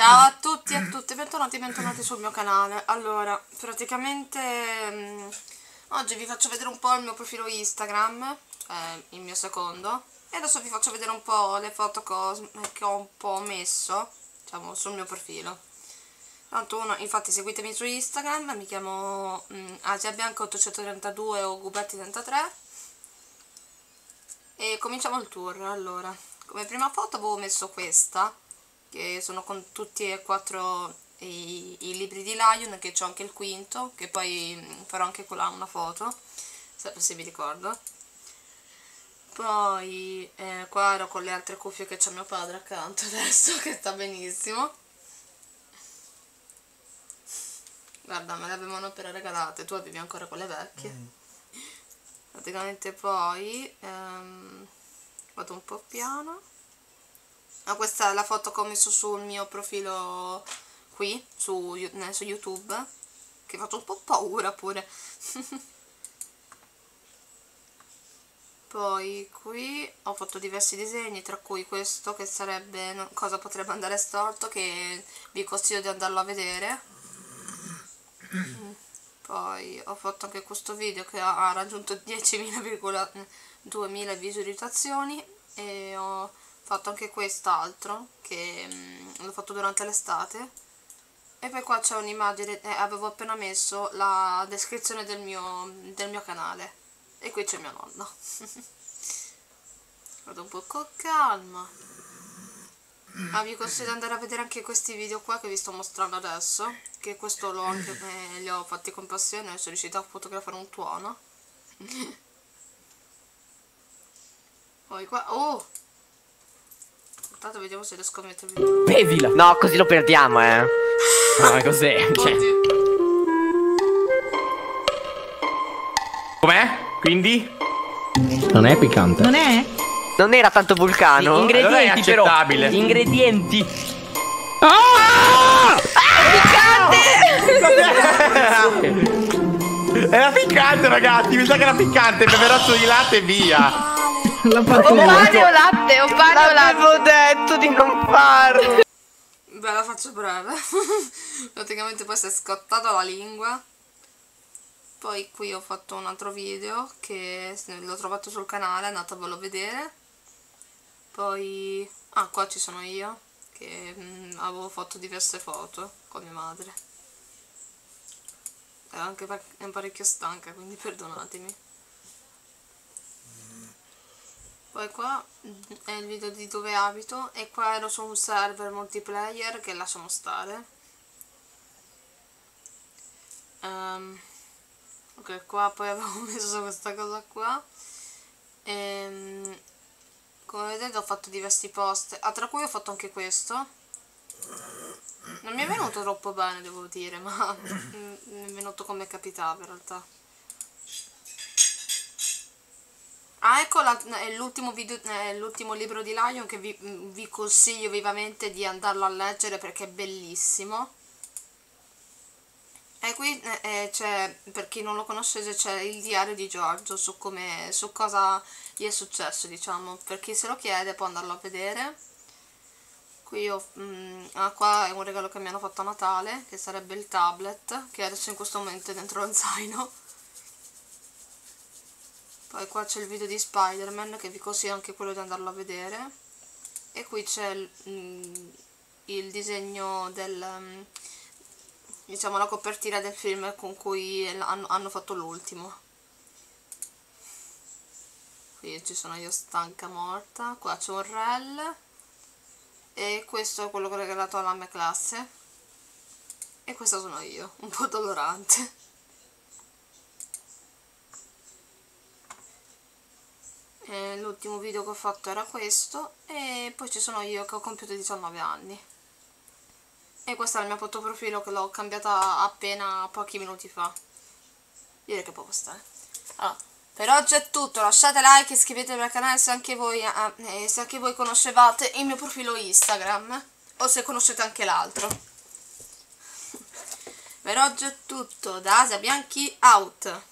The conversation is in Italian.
Ciao a tutti e a tutte, bentornati e bentornati sul mio canale. Allora, praticamente mh, oggi vi faccio vedere un po' il mio profilo Instagram, cioè il mio secondo, e adesso vi faccio vedere un po' le foto che ho un po' messo, diciamo, sul mio profilo. Tanto uno, infatti seguitemi su Instagram, mi chiamo mh, Asia Bianca 832 o Gubetti33 e cominciamo il tour. Allora, come prima foto avevo messo questa che sono con tutti e quattro i, i libri di Lion, che c'ho anche il quinto, che poi mm, farò anche quella una foto, se vi ricordo. Poi eh, qua ero con le altre cuffie che c'è mio padre accanto adesso, che sta benissimo. Guarda, me le avevano appena regalate, tu avevi ancora quelle vecchie. Mm. Praticamente poi ehm, vado un po' piano Ah, questa è la foto che ho messo sul mio profilo qui, su, su YouTube, che fatto un po' paura pure. Poi qui ho fatto diversi disegni, tra cui questo che sarebbe cosa potrebbe andare storto, che vi consiglio di andarlo a vedere. Poi ho fatto anche questo video che ha raggiunto 10.200 visualizzazioni e ho fatto anche quest'altro che mm, l'ho fatto durante l'estate. E poi qua c'è un'immagine, eh, avevo appena messo la descrizione del mio, del mio canale. E qui c'è mio nonno vado un po' con calma. Ah, vi consiglio di andare a vedere anche questi video qua che vi sto mostrando adesso che questo l'ho anche, eh, li ho fatti con passione sono riuscita a fotografare un tuono. Poi qua, oh Tanto vediamo se riesco a mettervi. Bevila! No, così lo perdiamo, eh. No, è così. Cioè. Com'è? Quindi? Non è piccante. Non è? Non era tanto vulcano? Sì, ingredienti però. accettabile. Ingredienti. Ah! ah piccante! era piccante, ragazzi. Mi sa che era piccante. Beverotto di latte e via. Fatto Ho pane o latte, ho pane o latte. Avevo detto di non farlo. Beh, la faccio breve. Praticamente poi si è scottata la lingua. Poi qui ho fatto un altro video che l'ho trovato sul canale, andatevelo a vedere. Poi... Ah, qua ci sono io, che mh, mm, avevo fatto diverse foto con mia madre. È anche parecchio stanca, quindi perdonatemi. Poi qua è il video di dove abito e qua ero su un server multiplayer che lasciamo stare. Um, ok qua poi avevo messo questa cosa qua. E, um, come vedete ho fatto diversi post. Ah, tra cui ho fatto anche questo. Non mi è venuto troppo bene devo dire ma mi è venuto come capitava in realtà Ah, ecco l'ultimo libro di Lion che vi, vi, consiglio vivamente di andarlo a leggere perché è bellissimo. E qui eh, c'è, per chi non lo conosce, c'è il diario di Giorgio su, come, su cosa gli è successo, diciamo. Per chi se lo chiede può andarlo a vedere. Qui ho, mh, mm, ah, qua è un regalo che mi hanno fatto a Natale, che sarebbe il tablet, che adesso in questo momento è dentro lo zaino poi qua c'è il video di Spider-Man che vi consiglio anche quello di andarlo a vedere. E qui c'è il, mm, il, disegno del mm, diciamo la copertina del film con cui hanno, hanno fatto l'ultimo. Qui ci sono io stanca morta qua c'è un rel e questo è quello che ho regalato alla mia classe. E questa sono io un po' dolorante eh, l'ultimo video che ho fatto era questo e poi ci sono io che ho compiuto 19 anni. E questa è la mia foto profilo che l'ho cambiata appena pochi minuti fa. Direi che può bastare. Allora, per oggi è tutto. Lasciate like iscrivetevi al canale se anche voi, eh, se anche voi conoscevate il mio profilo Instagram o se conoscete anche l'altro. Per oggi è tutto. Da Asia Bianchi out